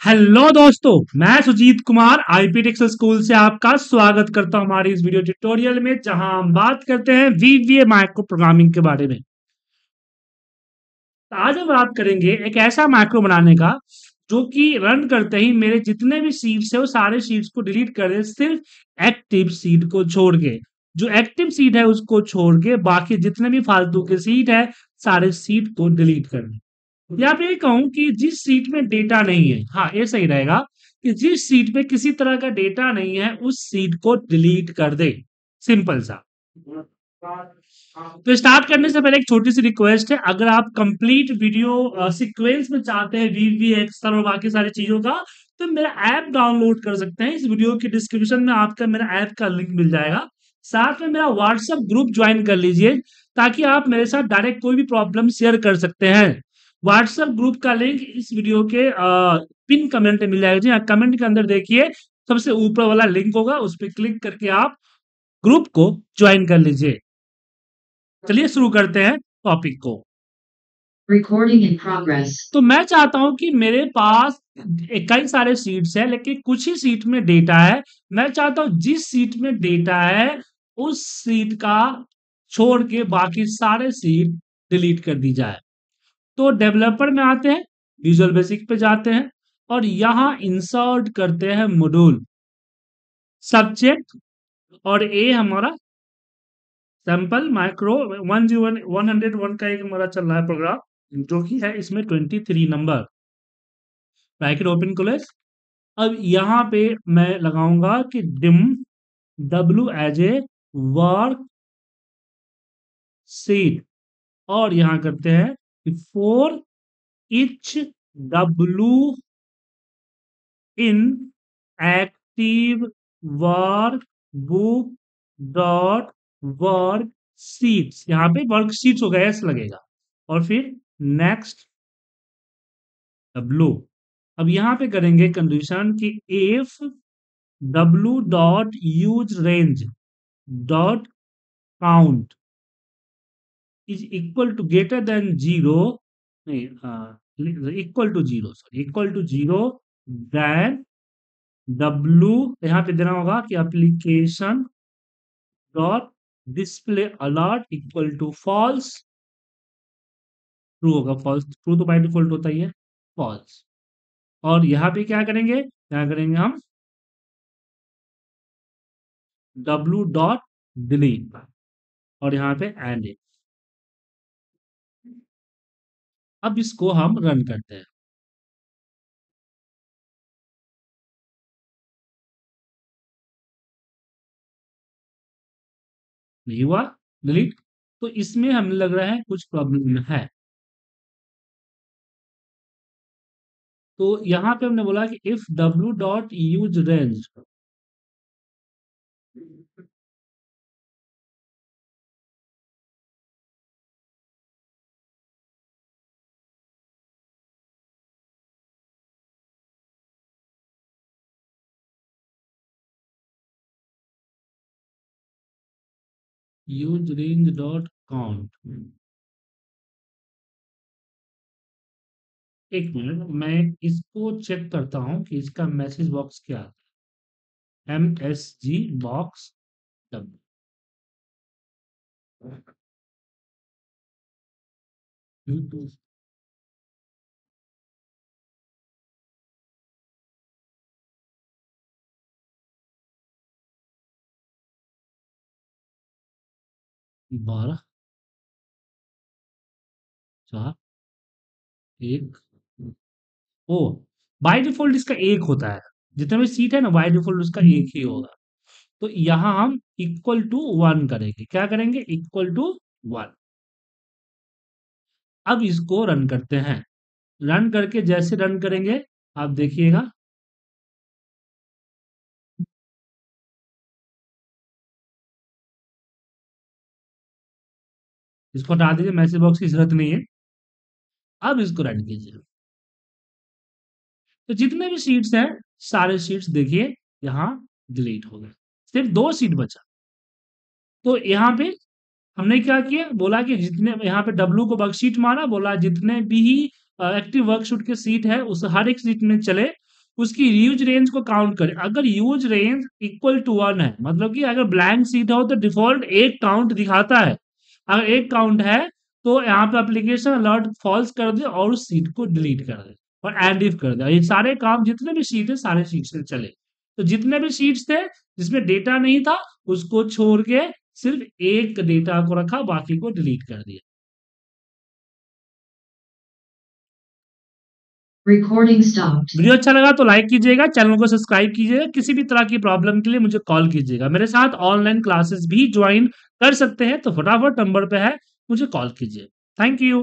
Hello दोस्तों, मैं Sujeet Kumar IP टेक्सल स्कूल से आपका स्वागत करता हूँ हमारी इस वीडियो ट्यूटोरियल में, जहाँ हम बात करते हैं वीवीए माइक्रो प्रोग्रामिंग के बारे में। आज हम बात करेंगे एक ऐसा माइक्रो बनाने का, जो कि रन करते ही मेरे जितने भी सीट्स है, वो सारे सीट्स को डिलीट कर दे, सिर्फ़ एक्टिव सीट को छोड़ के। जो एक्टिव सीट है, उसको छोड़ के बाकी जितने भी फालतू के सीट है, सारे सीट को डिलीट कर दे। या फिर कहूँ कि जिस सीट में डेटा नहीं है हाँ ये सही रहेगा कि जिस सीट में किसी तरह का डेटा नहीं है, उस सीट को डिलीट कर दे। सिंपल सा। तो स्टार्ट करने से पहले एक छोटी सी रिक्वेस्ट है। अगर आप कंप्लीट वीडियो सीक्वेंस में चाहते हैं वीवी एक्सर और बाकी सारी चीज़ों का तो मेरा ऐप डाउनलोड कर सकते हैं। इस वीडियो के डिस्क्रिप्शन में आपका, मेरा ऐप का लिंक मिल जाएगा। साथ में मेरा व्हाट्सएप ग्रुप ज्वाइन कर लीजिए, ताकि आप मेरे साथ डायरेक्ट कोई भी प्रॉब्लम शेयर कर सकते हैं। व्हाट्सएप ग्रुप का लिंक इस वीडियो के पिन कमेंट में मिल जाएगा। जी हाँ कमेंट के अंदर देखिए सबसे ऊपर वाला लिंक होगा उस पर क्लिक करके आप ग्रुप को ज्वाइन कर लीजिए। चलिए शुरू करते हैं टॉपिक को। Recording in progress. तो मैं चाहता हूँ कि मेरे पास कई सारे सीट्स है लेकिन कुछ ही सीट में डेटा है। मैं चाहता हूँ जिस सीट में डेटा है उस सीट का छोड़ के बाकी सारे सीट डिलीट कर दी जाए। तो डेवलपर में आते हैं विजुअल बेसिक पे जाते हैं और यहाँ इंसर्ट करते हैं मॉड्यूल सब्जेक्ट और ए हमारा sample micro one zero one hundred one का एक हमारा चल रहा है प्रोग्राम जो कि है इसमें twenty three number bracket open college अब यहाँ पे मैं लगाऊँगा कि dim W as a worksheet और यहाँ करते हैं for each W in active workbook dot worksheets यहाँ पे वर्क हो गया, ऐसा लगेगा। और फिर नेक्स्ट डब्लू अब यहाँ पे करेंगे कंडीशन कि if W dot used range dot count is equal to greater than zero equal to zero sorry equal to zero then W यहाँ पे देना होगा कि application dot display alert equal to false true होगा false true तो by default होता ही है फॉल्स और यहाँ पे क्या करेंगे? क्या करेंगे हम? डब्लू डॉट डिलीट और यहाँ पे एंड अब इसको हम रन करते हैं। नहीं हुआ? डिलीट तो इसमें हमें लग रहा है कुछ प्रॉब्लम है। तो यहाँ पे हमने बोला कि if W dot used range used range dot count. एक मिनट, मैं इसको चेक करता हूँ कि इसका मैसेज बॉक्स क्या M S G box W बारह। चार। एक। ओ बाय डिफ़ॉल्ट इसका एक होता है। जितने भी सीट है ना बाय डिफ़ॉल्ट उसका एक ही होगा। तो यहाँ हम इक्वल टू वन करेंगे। क्या करेंगे? इक्वल टू वन अब इसको रन करते हैं। रन करके जैसे रन करेंगे आप देखिएगा। इसको हटा दीजिए मैसेज बॉक्स की ज़रूरत नहीं है। अब इसको रन कीजिए। तो जितने भी सीट्स हैं सारे सीट्स देखिए यहाँ डिलीट हो गए। सिर्फ़ दो सीट बचा। तो यहाँ पे हमने क्या किया? बोला कि जितने यहाँ पे डब्लू को वर्कशीट मारा बोला जितने भी एक्टिव वर्कशीट के सीट है उस हर एक सीट में चले उसकी यूज़ रेंज को काउंट करें। अगर used range equal to one है मतलब कि अगर ब्लैंक सीट हो तो डिफ़ॉल्ट एक काउंट दिखाता है। अगर एक काउंट है तो यहाँ पे एप्लीकेशन अलर्ट फॉल्स कर दे और उस सीट को डिलीट कर दे और एंड इफ़ कर दे। ये सारे काम जितने भी सीट है सारे सीट से चले। तो जितने भी सीट्स थे जिसमें डेटा नहीं था उसको छोड़ के सिर्फ़ एक डेटा को रखा बाकी को डिलीट कर दिया। Recording stopped. वीडियो अच्छा लगा तो लाइक कीजिएगा चैनल को सब्सक्राइब कीजिएगा किसी भी तरह की प्रॉब्लम के लिए मुझे कॉल कीजिएगा। मेरे साथ ऑनलाइन क्लासेस भी ज्वाइन कर सकते हैं तो फटाफट नंबर पे है मुझे कॉल कीजिए। Thank you.